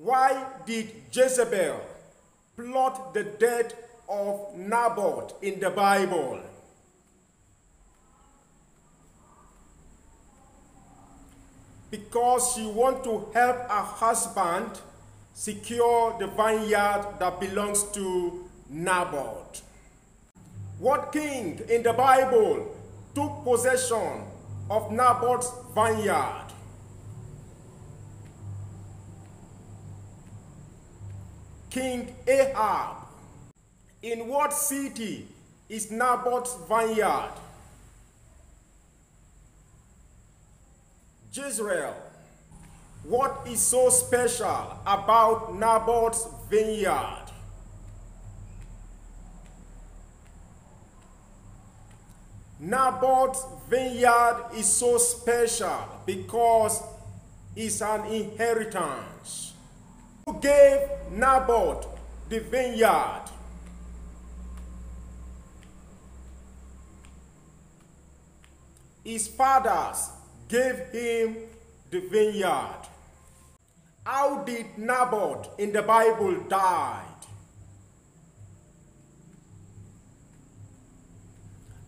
Why did Jezebel plot the death of Naboth in the Bible? Because she want to help her husband secure the vineyard that belongs to Naboth. What king in the Bible took possession of Naboth's vineyard? King Ahab. In what city is Naboth's vineyard? Jezreel. What is so special about Naboth's vineyard? Naboth's vineyard is so special because it's an inheritance. Gave Naboth the vineyard? His fathers gave him the vineyard. How did Naboth in the Bible died?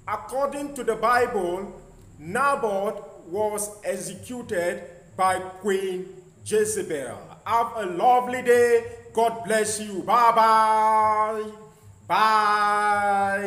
According to the Bible, Naboth was executed by Queen Jezebel. Have a lovely day. God bless you. Bye-bye. Bye.